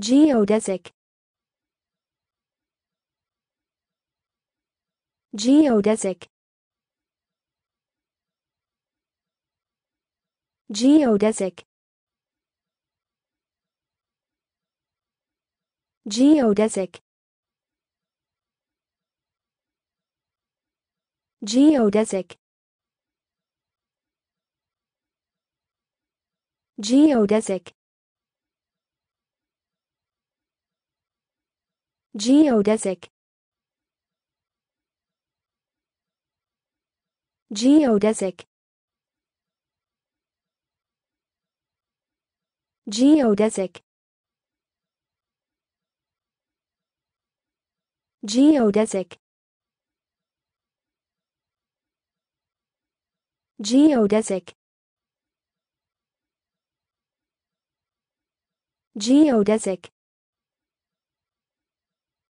Geodesic. Geodesic. Geodesic. Geodesic. Geodesic. Geodesic Geodesic. Geodesic. Geodesic. Geodesic. Geodesic. Geodesic